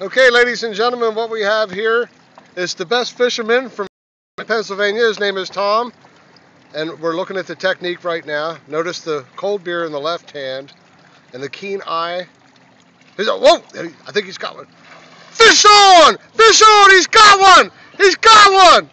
Okay, ladies and gentlemen, what we have here is the best fisherman from Pennsylvania. His name is Tom, and we're looking at the technique right now. Notice the cold beer in the left hand and the keen eye. He's a, whoa! I think he's got one. Fish on! Fish on! He's got one! He's got one!